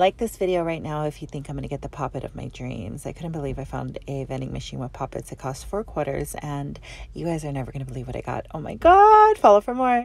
like this video right now if you think I'm going to get the pop it of my dreams. I couldn't believe I found a vending machine with pop its. It cost four quarters, and you guys are never going to believe what I got. Oh my God. Follow for more.